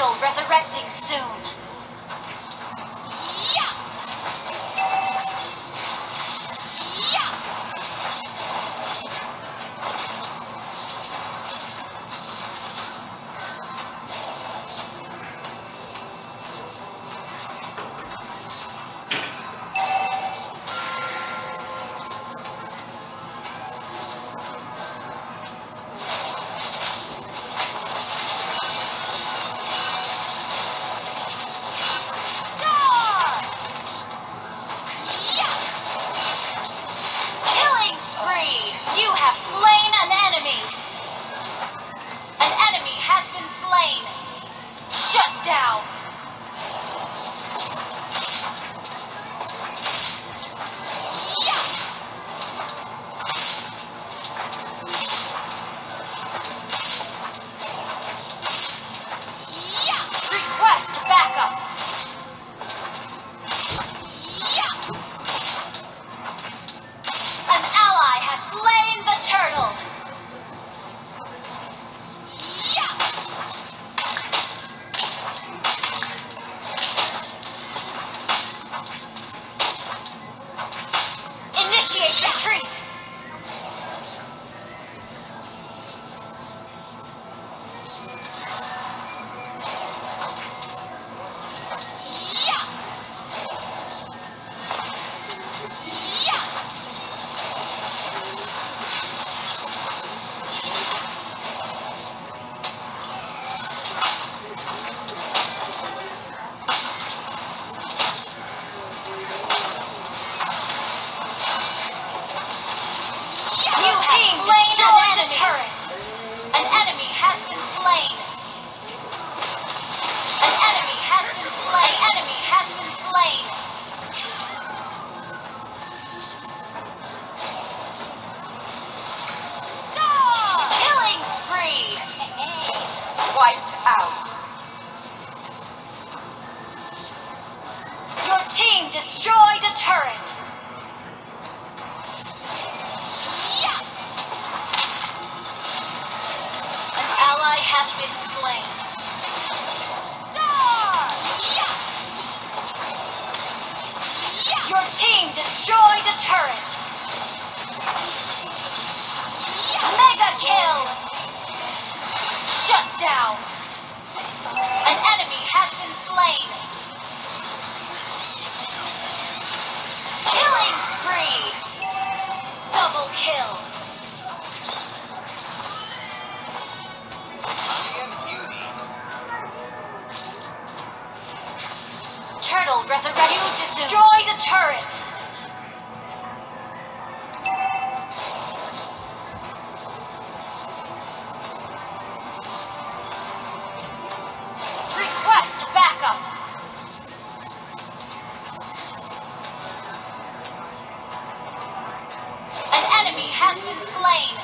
Turtle resurrecting soon. Down! Initiate retreat! Wiped out! Your team destroyed a turret! Yeah. An ally has been slain. Yeah. Yeah. Your team destroyed a turret. Mega kill. Shut down. An enemy has been slain. Killing spree. Double kill. Turtle resurrect. You destroyed a turret. Been